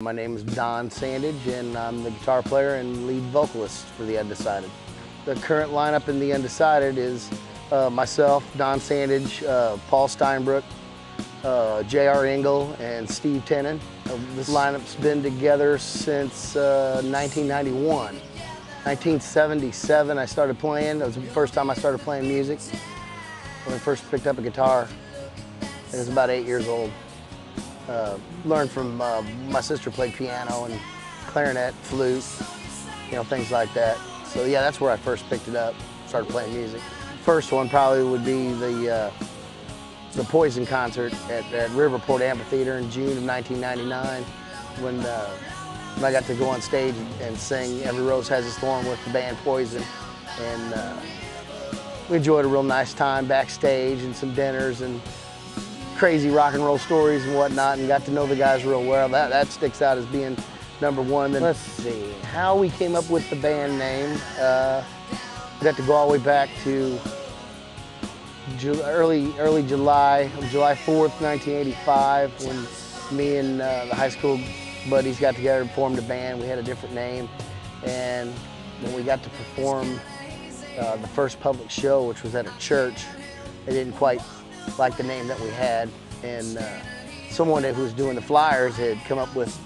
My name is Don Sandidge and I'm the guitar player and lead vocalist for The Undecided. The current lineup in The Undecided is uh, myself, Don Sandidge, uh, Paul Steinbrook, uh, J.R. Engel, and Steve Tenen. Uh, this lineup's been together since 1991. Uh, 1977 I started playing. That was the first time I started playing music. When I first picked up a guitar, I was about eight years old. Uh, learned from uh, my sister played piano and clarinet, flute, you know, things like that. So yeah, that's where I first picked it up, started playing music. First one probably would be the uh, the Poison concert at, at, Riverport Amphitheater in June of 1999 when, uh, when I got to go on stage and sing Every Rose Has Its Thorn with the band Poison. And uh, we enjoyed a real nice time backstage and some dinners and crazy rock and roll stories and whatnot and got to know the guys real well. That, that sticks out as being number one. Then let's see, how we came up with the band name. Uh, we got to go all the way back to early early July, July 4th, 1985, when me and uh, the high school buddies got together and formed a band. We had a different name, and when we got to perform uh, the first public show, which was at a church, they didn't quite like the name that we had, and uh, someone who was doing the flyers had come up with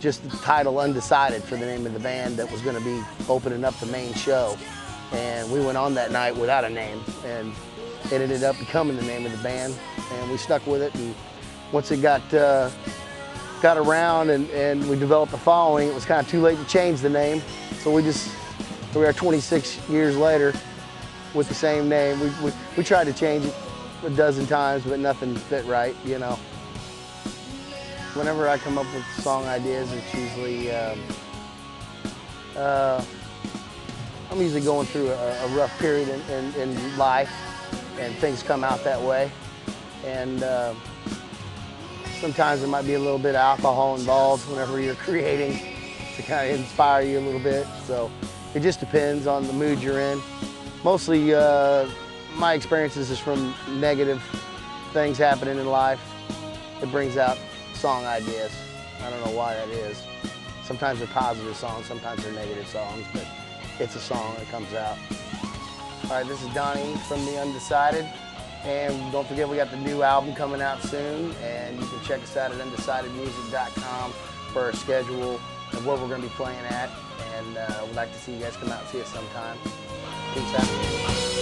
just the title undecided for the name of the band that was going to be opening up the main show. And we went on that night without a name, and it ended up becoming the name of the band, and we stuck with it. And once it got uh, got around and, and we developed a following, it was kind of too late to change the name. So we just, we are 26 years later with the same name. We, we, we tried to change it a dozen times, but nothing fit right, you know. Whenever I come up with song ideas, it's usually, um, uh, I'm usually going through a, a rough period in, in, in life and things come out that way. And uh, sometimes there might be a little bit of alcohol involved whenever you're creating to kind of inspire you a little bit. So it just depends on the mood you're in. Mostly uh, my experiences is from negative things happening in life. It brings out song ideas. I don't know why that is. Sometimes they're positive songs, sometimes they're negative songs, but it's a song that comes out. All right, this is Donnie from The Undecided. And don't forget, we got the new album coming out soon. And you can check us out at undecidedmusic.com for our schedule of where we're going to be playing at. And uh, we'd like to see you guys come out and see us sometime. Peace out.